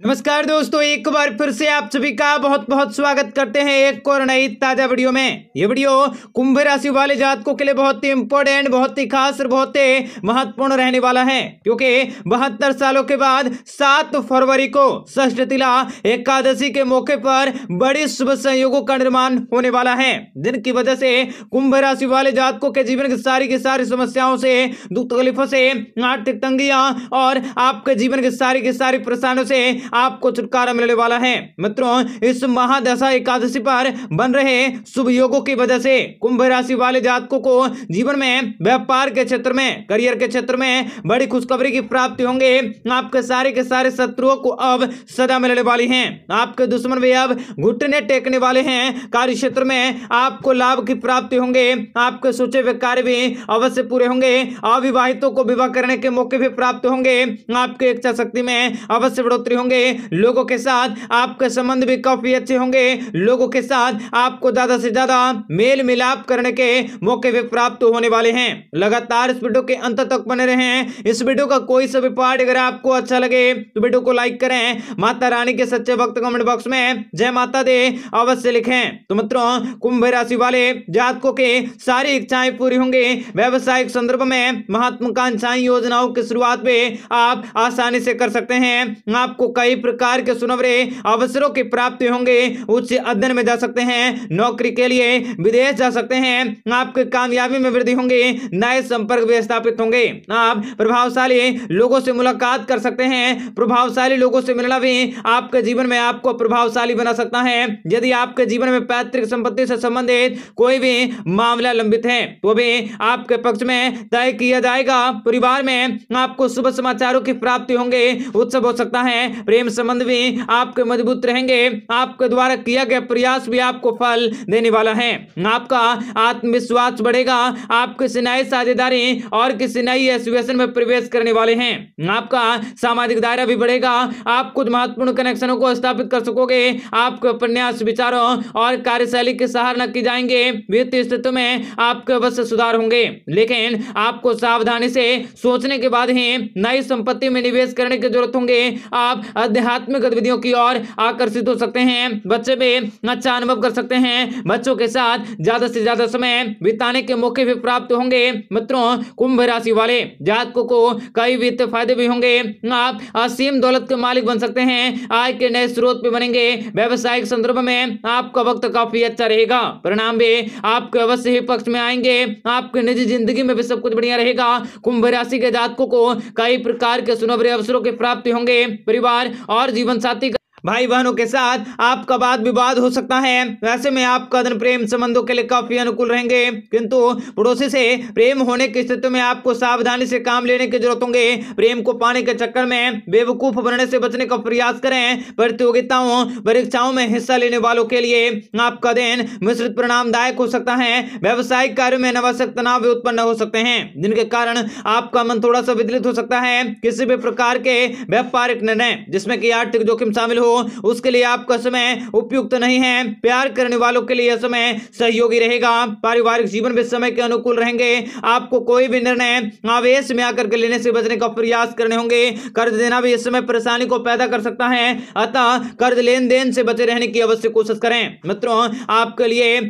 नमस्कार दोस्तों, एक बार फिर से आप सभी का बहुत बहुत स्वागत करते हैं एक और नई ताज़ा वीडियो में। ये वीडियो कुंभ राशि वाले जातकों के लिए बहुत ही इंपॉर्टेंट बहुत ही खास और बहुत ही महत्वपूर्ण रहने वाला है। क्योंकि बहत्तर सालों के बाद सात फरवरी को षष्ठ तिला एकादशी के मौके पर बड़ी शुभ संयोगों का निर्माण होने वाला है। जिनकी वजह से कुंभ राशि वाले जातकों के जीवन की सारी की सारी समस्याओं से, दुख तकलीफों से, आर्थिक तंगियाँ और आपके जीवन की सारी की सारी परेशानियों से आपको छुटकारा मिलने वाला है। मित्रों, इस महादशा एकादशी पर बन रहे शुभ योगों की वजह से कुंभ राशि वाले जातकों को जीवन में, व्यापार के क्षेत्र में, करियर के क्षेत्र में बड़ी खुशखबरी की प्राप्ति होंगे। आपके सारे के सारे शत्रुओं को अब सदा मिलने वाली है। आपके दुश्मन भी अब घुटने टेकने वाले हैं। कार्य क्षेत्र में आपको लाभ की प्राप्ति होंगे। आपके सोचे हुए कार्य भी अवश्य पूरे होंगे। अविवाहितों को विवाह करने के मौके भी प्राप्त होंगे। आपके इच्छा शक्ति में अवश्य बढ़ोतरी होंगे। होंगे, लोगों के साथ आपके संबंध भी काफ़ी अच्छे होंगे। लोगों के साथ आपको ज़्यादा से ज़्यादा मेल मिलाप करने के मौके भी प्राप्त होने वाले हैं। लगातार इस वीडियो के अंत तक बने रहे। इस वीडियो का कोई सभी पार्ट अगर आपको अच्छा लगे तो वीडियो को लाइक करें। माता रानी के सच्चे भक्त कमेंट बॉक्स में जय माता दे अवश्य लिखें। तो मित्रों, कुंभ राशि वाले जातकों के सारी इच्छाएँ पूरी होंगी। व्यवसायिक संदर्भ में महत्वाकांक्षाएँ योजनाओं की शुरुआत में आप आसानी से कर सकते हैं। आपको कई प्रकार के सुनवरे अवसरों की प्राप्ति होंगे। उच्च अध्ययन में जा सकते हैं, नौकरी के लिए विदेश जा सकते हैं, आपकी कामयाबी में वृद्धि होंगे, नए संपर्क भी स्थापित होंगे। आप प्रभावशाली लोगों से मुलाकात कर सकते हैं, प्रभावशाली लोगों से मिलना भी आपके जीवन में आपको प्रभावशाली बना सकता है। यदि आपके जीवन में पैतृक संपत्ति से संबंधित कोई भी मामला लंबित है तो भी आपके पक्ष में तय किया जाएगा। परिवार में आपको शुभ समाचारों की प्राप्ति होंगे, उत्सव हो सकता है प्रेम संबंध भी आपके मज़बूत रहेंगे। आपके द्वारा किया गया प्रयास भी आपको फल देने वाला है। आपका आत्मविश्वास बढ़ेगा। आप किसी नई साझेदारी और किसी नई एसोसिएशन में प्रवेश करने वाले हैं। आपका सामाजिक दायरा भी बढ़ेगा। आप कुछ महत्वपूर्ण कनेक्शनों को स्थापित कर सकोगे। आपके उपन्यास, विचारों और कार्यशैली की सहारना की जाएँगे। वित्तीय स्थिति में आपके अवश्य सुधार होंगे। लेकिन आपको सावधानी से सोचने के बाद ही नई संपत्ति में निवेश करने की ज़रूरत होंगे। आप आध्यात्मिक गतिविधियों की ओर आकर्षित हो सकते हैं। बच्चे भी अच्छा अनुभव कर सकते हैं। बच्चों के साथ ज़्यादा से ज़्यादा समय बिताने के मौके भी प्राप्त होंगे। मित्रों, कुंभ राशि वाले जातकों को कई वित्त फ़ायदे भी होंगे। आप असीम दौलत के मालिक बन सकते हैं। आय के नए स्रोत भी बनेंगे। व्यवसायिक संदर्भ में आपका वक्त काफ़ी अच्छा रहेगा। परिणाम भी आपके अवश्य ही पक्ष में आएँगे। आपकी निजी ज़िंदगी में भी सब कुछ बढ़िया रहेगा। कुंभ राशि के जातकों को कई प्रकार के सुनहरे अवसरों की प्राप्ति होंगे। परिवार और जीवन साथी भाई बहनों के साथ आपका वाद विवाद हो सकता है। वैसे में आपका दिन प्रेम संबंधों के लिए काफ़ी अनुकूल रहेंगे। किंतु पड़ोसी से प्रेम होने की स्थिति में आपको सावधानी से काम लेने की ज़रूरत होंगे। प्रेम को पाने के चक्कर में बेवकूफ़ बनने से बचने का प्रयास करें। प्रतियोगिताओं, परीक्षाओं में हिस्सा लेने वालों के लिए आपका दिन मिश्रित परिणामदायक हो सकता है। व्यवसायिक कार्य में अनावश्यक तनाव उत्पन्न हो सकते हैं। जिनके कारण आपका मन थोड़ा सा विचलित हो सकता है। किसी भी प्रकार के व्यापारिक निर्णय, जिसमें की आर्थिक जोखिम शामिल हो उसके लिए आपका समय उपयुक्त नहीं है। प्यार करने वालों के लिए समय सहयोगी रहेगा। पारिवारिक जीवन भी समय के अनुकूल रहेंगे। आपको कोई भी निर्णय आवेश में आकर के लेने से बचने का प्रयास करने होंगे। कर्ज देना भी इस समय परेशानी को पैदा कर सकता है। अतः कर्ज लेन देन से बचे रहने की अवश्य कोशिश करें। मित्रों, आपके लिए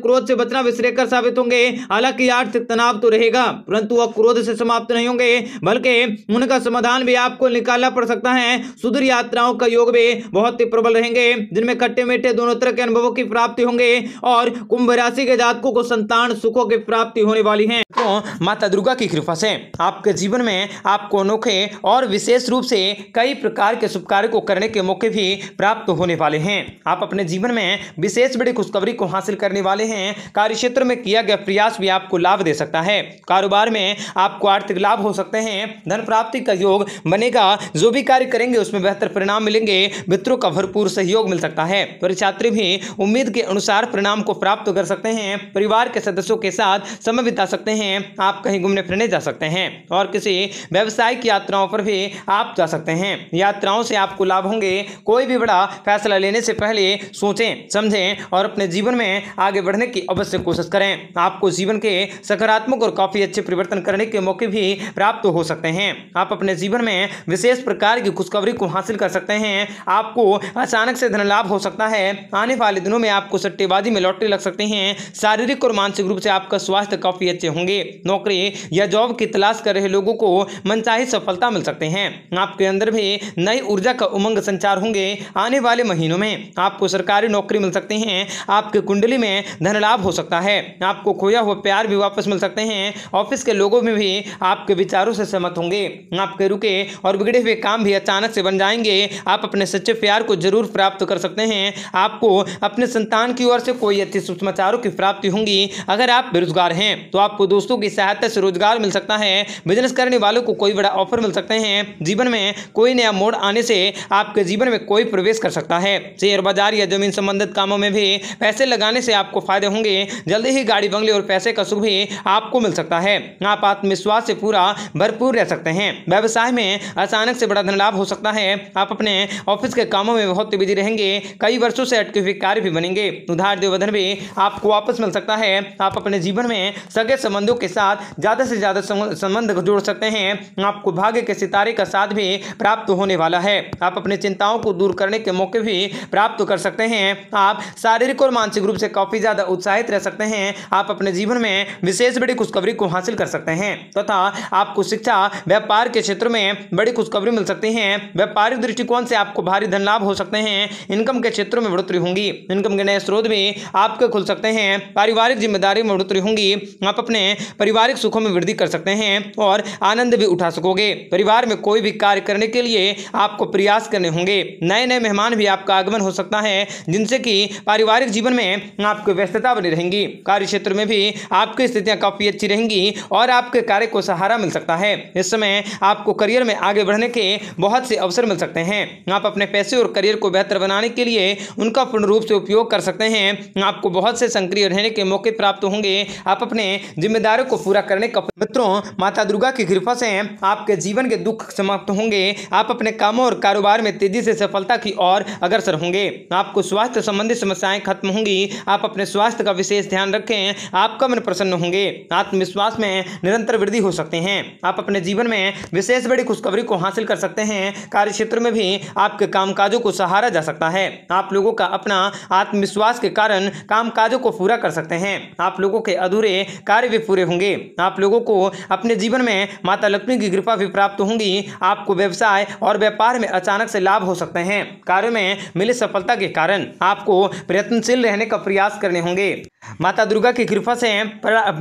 क्रोध से बचना विश्रेकर साबित होंगे। हालाँकि आर्थिक तनाव तो रहेगा, परंतु वह क्रोध से समाप्त नहीं होंगे। बल्कि उनका समाधान भी आपको निकालना पड़ सकता है। सुदूर यात्राओं का योग भी बहुत ही प्रबल रहेंगे, जिनमें खट्टे मीठे दोनों तरह के अनुभवों की प्राप्ति होंगे और कुंभ राशि के जातकों को संतान सुखों की प्राप्ति होने वाली है। तो माता दुर्गा की कृपा से आपके जीवन में आपको अनोखे और विशेष रूप से कई प्रकार के शुभ कार्य को करने के मौके भी प्राप्त होने वाले हैं। आप अपने जीवन में विशेष बड़ी खुशखबरी को हासिल करने वाले हैं। कार्य क्षेत्र में किया गया प्रयास भी आपको लाभ दे सकता है। कारोबार में आपको आर्थिक लाभ हो सकते हैं। धन प्राप्ति का योग बनेगा। जो भी कार्य करेंगे, उसमें बेहतर परिणाम मिलेंगे। मित्रों का भरपूर सहयोग मिल सकता है। परीक्षार्थी भी उम्मीद के अनुसार परिणाम को प्राप्त कर सकते हैं। परिवार के सदस्यों के साथ समय बिता सकते हैं। आप कहीं घूमने फिरने जा सकते हैं और किसी व्यवसायिक यात्राओं पर भी आप जा सकते हैं। यात्राओं से आपको लाभ होंगे। कोई भी बड़ा फैसला लेने से पहले सोचें, समझें और अपने जीवन में आगे बढ़ने की अवश्य कोशिश करें। आपको जीवन के सकारात्मक और काफ़ी अच्छे परिवर्तन करने के मौके भी प्राप्त हो सकते हैं। आप अपने जीवन में विशेष प्रकार की खुशखबरी को हासिल कर सकते हैं। आपको अचानक से धन लाभ हो सकता है। आने वाले दिनों में आपको सट्टेबाजी में लॉटरी लग सकते हैं। शारीरिक और मानसिक रूप से आपका स्वास्थ्य काफ़ी अच्छे होंगे। नौकरी या जॉब की तलाश कर रहे लोगों को मनचाही सफलता मिल सकते हैं। आपके अंदर भी नई ऊर्जा का उमंग संचार होंगे आने वाले महीनों में। आपको सरकारी नौकरी मिल सकती है। आपके कुंडली में धन लाभ हो सकता है। आपको खोया हुआ प्यार भी वापस मिल सकते हैं। ऑफ़िस के लोगों में भी आपके विचारों से सहमत होंगे। आपके रुके और बिगड़े हुए काम भी अचानक से बन जाएँगे। आप अपने सच्चे प्यार को ज़रूर प्राप्त कर सकते हैं। आपको अपने संतान की ओर से कोई अच्छे समाचारों की प्राप्ति होंगी। अगर आप बेरोजगार हैं तो आपको दोस्तों की सहायता से रोज़गार मिल सकता है। बिज़नेस करने वालों को कोई बड़ा ऑफ़र मिल सकते हैं। जीवन में कोई नया मोड़ आने से आपके जीवन में कोई प्रवेश कर सकता है। शेयर बाज़ार या ज़मीन संबंधित कामों में भी पैसे लगाने से आपको फ़ायदे होंगे। जल्दी ही गाड़ी बंगले और पैसे का सुख भी आपको मिल सकता है। आप आत्मविश्वास से पूरा भरपूर रह सकते हैं। व्यवसाय में अचानक से बड़ा धन लाभ हो सकता है। आप अपने ऑफ़िस के कामों में बहुत बिज़ी रहेंगे। कई वर्षों से अटके हुए कार्य भी बनेंगे। उधार देवधन भी आपको वापस मिल सकता है। आप अपने जीवन में सगे संबंधों के साथ ज़्यादा से ज़्यादा संबंध जोड़ सकते हैं। आपको भाग्य के सितारे का साथ भी प्राप्त होने वाला है। आप अपनी चिंताओं को दूर करने के मौके भी प्राप्त कर सकते हैं। आप शारीरिक और मानसिक रूप से काफ़ी ज़्यादा उत्साहित रह सकते हैं। आप अपने जीवन में विशेष बड़ी खुशखबरी को हासिल कर सकते हैं। तथा आपको शिक्षा, व्यापार के क्षेत्र में बड़ी खुशखबरी मिल सकती है। व्यापारिक दृष्टिकोण से आपको भारी धन लाभ हो सकते हैं, इनकम के क्षेत्रों में बढ़ोतरी होंगी। इनकम के नए स्रोत भी आपके खुल सकते हैं, पारिवारिक ज़िम्मेदारी में बढ़ोतरी होंगी, आप अपने पारिवारिक सुखों में वृद्धि कर सकते हैं और आनंद भी उठा सकोगे। परिवार में कोई भी कार्य करने के लिए आपको प्रयास करने होंगे। नए नए मेहमान भी आपका आगमन हो सकता है, जिनसे कि पारिवारिक जीवन में आपको व्यस्तता बनी रहेंगी। कार्य क्षेत्र में भी आपकी स्थितियाँ काफ़ी अच्छी रहेंगी और आपके कार्य को सहारा मिल सकता है। इस समय आपको करियर में आगे बढ़ने के बहुत से अवसर मिल सकते हैं। आप अपने पैसे और करियर को बेहतर बनाने के लिए उनका पूर्ण रूप से उपयोग कर सकते हैं। आपको बहुत से सक्रिय रहने के मौके प्राप्त होंगे। आप अपने जिम्मेदारियों को पूरा करने का मित्रों, माता दुर्गा की कृपा से आपके जीवन के दुख समाप्त होंगे। आप अपने कामों और कारोबार में तेज़ी से सफलता की ओर अग्रसर होंगे। आपको स्वास्थ्य संबंधी समस्याएँ खत्म होंगी। आप अपने स्वास्थ्य का विशेष ध्यान रखें। आपका मन प्रसन्न होंगे। आत्मविश्वास में निरंतर वृद्धि हो सकते हैं। आप अपने जीवन में विशेष बड़ी खुशखबरी को हासिल कर सकते हैं। कार्य क्षेत्र में भी आपके कामकाजों को सहारा जा सकता है। आप लोगों का अपना आत्मविश्वास के कारण कामकाजों को पूरा कर सकते हैं। आप लोगों के अधूरे कार्य भी पूरे होंगे। आप लोगों को अपने जीवन में माता लक्ष्मी की कृपा भी प्राप्त होंगी। आपको व्यवसाय और व्यापार में अचानक से लाभ हो सकते हैं। कार्य में मिली सफलता के कारण आपको प्रयत्नशील रहने का प्रयास करने होंगे। माता दुर्गा की कृपा से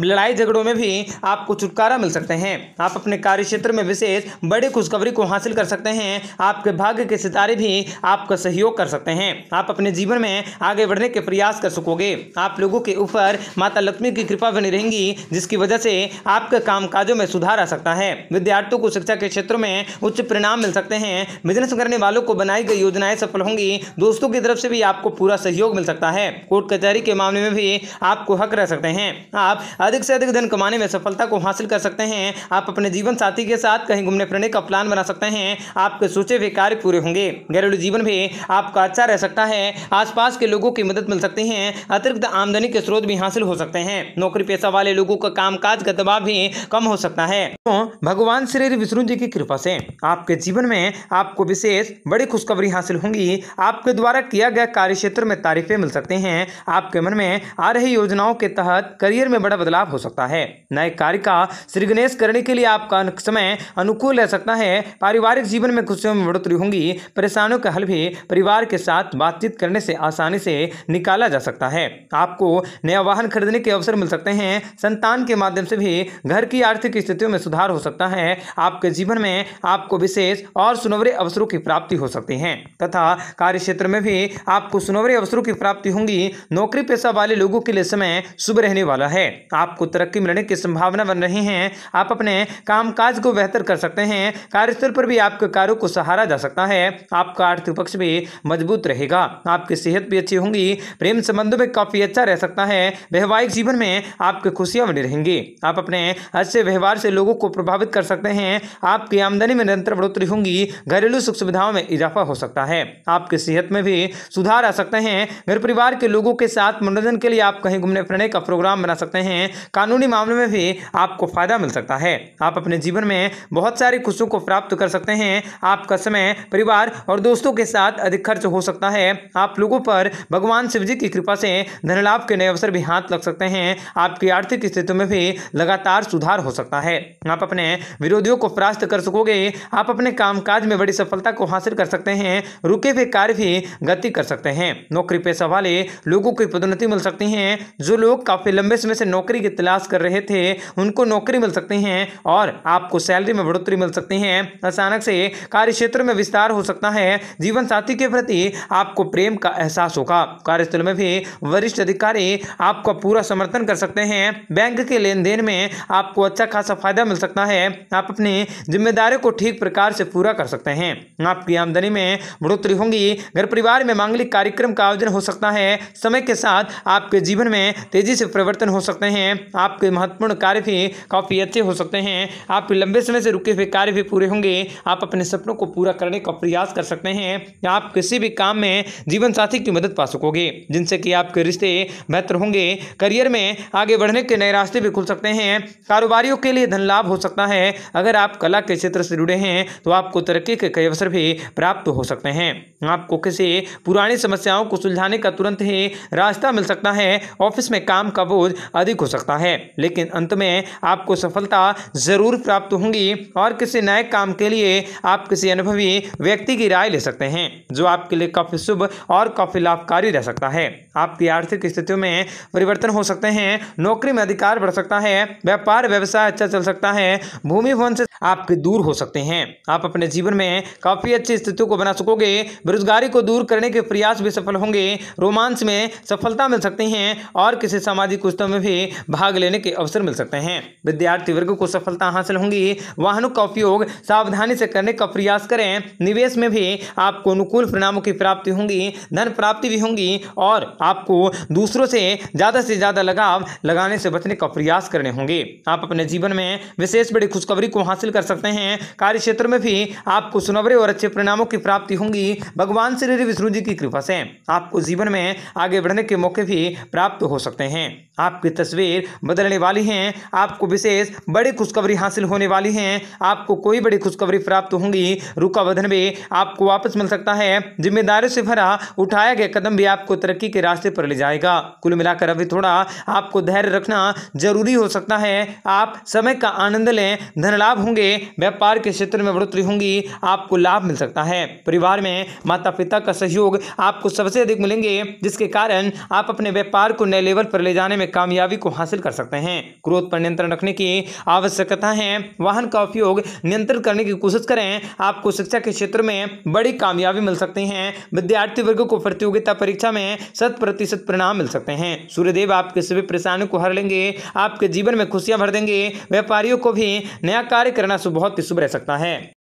लड़ाई झगड़ों में भी आपको छुटकारा मिल सकते हैं। आप अपने कार्य क्षेत्र में विशेष बड़ी खुशखबरी को हासिल कर सकते हैं। आपके भाग्य के सितारे भी आपका सहयोग कर सकते हैं। आप अपने जीवन में आगे बढ़ने के प्रयास कर सकोगे। आप लोगों के ऊपर माता लक्ष्मी की कृपा बनी रहेंगी, जिसकी वजह से आपके काम में सुधार आ सकता है। विद्यार्थियों को शिक्षा के क्षेत्र में उच्च परिणाम मिल सकते हैं। बिज़नेस करने वालों को बनाई गई योजनाएँ सफल होंगी। दोस्तों की तरफ़ से भी आपको पूरा सहयोग मिल सकता है। कोर्ट कचहरी के मामले में भी आपको हक रह सकते हैं। आप अधिक से अधिक धन कमाने में सफलता को हासिल कर सकते हैं। आप अपने जीवन साथी के साथ कहीं घूमने फिरने का प्लान बना सकते हैं। आपके सोचे हुए कार्य पूरे होंगे। घरेलू जीवन भी आपका अच्छा रह सकता है। आसपास के लोगों की मदद मिल सकती है। अतिरिक्त आमदनी के स्रोत भी हासिल हो सकते हैं। नौकरी पेशा वाले लोगों का कामकाज का दबाव भी कम हो सकता है। तो भगवान श्री विष्णु जी की कृपा से आपके जीवन में आपको विशेष बड़ी खुशखबरी हासिल होंगी। आपके द्वारा किया गया कार्य क्षेत्र में तारीफें मिल सकते हैं। आपके मन में आ रही योजनाओं के तहत करियर में बड़ा बदलाव हो सकता है। नए कार्य का श्री गणेश करने के लिए आपका समय अनुकूल रह सकता है। पारिवारिक जीवन में खुशियों में बढ़ोतरी होंगी परेशानियों का हल भी परिवार के साथ बातचीत करने से आसानी से निकाला जा सकता है। आपको नया वाहन खरीदने के अवसर मिल सकते हैं। संतान के माध्यम से भी घर की आर्थिक स्थितियों में सुधार हो सकता है। आपके जीवन में आपको विशेष और सुनवरे अवसरों की प्राप्ति हो सकती है। तथा कार्य क्षेत्र में भी आपको सुनवरे अवसरों की प्राप्ति होंगी। नौकरी पेशा वाले लोगों के लिए समय शुभ रहने वाला है। आपको तरक्की मिलने की संभावना बन रही है। आप अपने कामकाज को बेहतर कर सकते हैं। कार्यस्थल पर भी आपके कार्यों को सहारा जा सकता है। आपका आर्थिक पक्ष भी मज़बूत रहेगा। आपकी सेहत भी अच्छी होंगी। प्रेम संबंधों में काफ़ी अच्छा रह सकता है। वैवाहिक जीवन में आपकी खुशियाँ बनी रहेंगी। आप अपने अच्छे व्यवहार से लोगों को प्रभावित कर सकते हैं। आपकी आमदनी में निरंतर बढ़ोतरी होंगी। घरेलू सुख सुविधाओं में इजाफा हो सकता है। आपकी सेहत में भी सुधार आ सकते हैं। घर परिवार के लोगों के साथ मनोरंजन के लिए आप कहीं घूमने फिरने का प्रोग्राम बना सकते हैं। कानूनी मामलों में भी आपको फ़ायदा मिल सकता है। आप अपने जीवन में बहुत सारी खुशियों को प्राप्त कर सकते हैं। आपका समय, परिवार और दोस्तों के साथ अधिक खर्च हो सकता है। आप लोगों पर भगवान शिव जी की कृपा से धन लाभ के नए अवसर भी हाथ लग सकते हैं। आपकी आर्थिक स्थिति में भी लगातार सुधार हो सकता है। आप अपने विरोधियों को परास्त कर सकोगे। आप अपने कामकाज में बड़ी सफलता को हासिल कर सकते हैं। रुके हुए कार्य भी गति कर सकते हैं। नौकरी पेशा वाले लोगों की पदोन्नति मिल सकती है। जो लोग काफ़ी लंबे समय से नौकरी की तलाश कर रहे थे, उनको नौकरी मिल सकती है और आपको सैलरी में बढ़ोतरी मिल सकती है। अचानक से कार्य क्षेत्र में विस्तार हो सकता है। जीवन साथी के प्रति आपको प्रेम का एहसास होगा। कार्यस्थल में भी वरिष्ठ अधिकारी आपका पूरा समर्थन कर सकते हैं। बैंक के लेन देन में आपको अच्छा खासा फ़ायदा मिल सकता है। आप अपनी ज़िम्मेदारी को ठीक प्रकार से पूरा कर सकते हैं। आपकी आमदनी में बढ़ोतरी होगी। घर परिवार में मांगलिक कार्यक्रम का आयोजन हो सकता है। समय के साथ आपके जीवन में तेज़ी से परिवर्तन हो सकते हैं। आपके महत्वपूर्ण कार्य भी काफ़ी अच्छे हो सकते हैं। आपके लंबे समय से रुके हुए कार्य भी पूरे होंगे। आप अपने सपनों को पूरा करने का प्रयास कर सकते हैं। या आप किसी भी काम में जीवन साथी की मदद पा सकोगे, जिनसे कि आपके रिश्ते बेहतर होंगे। करियर में आगे बढ़ने के नए रास्ते भी खुल सकते हैं। कारोबारियों के लिए धन लाभ हो सकता है। अगर आप कला के क्षेत्र से जुड़े हैं तो आपको तरक्की के कई अवसर भी प्राप्त हो सकते हैं। आपको किसी पुरानी समस्याओं को सुलझाने का तुरंत ही रास्ता मिल सकता है। ऑफ़िस में काम का बोझ अधिक हो सकता है, लेकिन अंत में आपको सफलता ज़रूर प्राप्त होंगी और किसी नए काम के लिए आप किसी अनुभवी व्यक्ति की राय ले सकते हैं, जो आपके लिए काफ़ी शुभ और काफ़ी लाभकारी रह सकता है। आपकी आर्थिक स्थितियों में परिवर्तन हो सकते हैं, नौकरी में अधिकार बढ़ सकता है, व्यापार, व्यवसाय अच्छा चल सकता है, भूमि भवन से आपके दूर हो सकते हैं। आप अपने जीवन में काफ़ी अच्छी स्थितियों को बना सकोगे, बेरोजगारी को दूर करने के प्रयास भी सफल होंगे, रोमांस में सफलता मिल सकती है और किसी सामाजिक उत्सव में भी भाग लेने के अवसर मिल सकते हैं। विद्यार्थी वर्ग को सफलता हासिल होंगी। वाहनों का उपयोग सावधानी से करने का प्रयास करें। निवेश में भी आपको अनुकूल परिणामों की प्राप्ति होंगी, धन प्राप्ति भी होंगी और आपको दूसरों से ज़्यादा से ज़्यादा लगाव लगाने से बचने का प्रयास करने होंगे। आप अपने जीवन में विशेष बड़ी खुशखबरी को हासिल कर सकते हैं। कार्य क्षेत्र में भी आपको सुनवरे और अच्छे परिणामों की प्राप्ति होंगी। भगवान श्री विष्णु जी की कृपा से आपको जीवन में आगे बढ़ने के मौके भी प्राप्त हो सकते हैं। आपकी तस्वीर बदलने वाली है। आपको विशेष बड़ी खुशखबरी हासिल होने वाली है। आपको कोई बड़ी खुशखबरी प्राप्त होंगी। रुका वधन भी आपको वापस मिल सकता है। जिम्मेदारियों से भरा उठाया गया कदम भी आपको तरक्की के रास्ते पर ले जाएगा। कुल मिलाकर अभी थोड़ा आपको धैर्य रखना ज़रूरी हो सकता है। आप समय का आनंद लें। धन लाभ होंगे। व्यापार के क्षेत्र में बढ़ोतरी होंगी। आपको लाभ मिल सकता है। परिवार में माता पिता का सहयोग आपको सबसे अधिक मिलेंगे, जिसके कारण आप अपने व्यापार को नए लेवल पर ले जाने में कामयाबी को हासिल कर सकते हैं। क्रोध पर नियंत्रण रखने की आवश्यकता है। वाहन का उपयोग नियंत्रण करने की कोशिश करें। आपको शिक्षा के क्षेत्र में बड़ी कामयाबी मिल सकती है। विद्यार्थी वर्ग को प्रतियोगिता परीक्षा में शत प्रतिशत परिणाम मिल सकते हैं। सूर्यदेव आपके सभी परेशानियों को हर लेंगे। आपके जीवन में खुशियाँ भर देंगे। व्यापारियों को भी नया कार्य करना बहुत ही शुभ रह सकता है।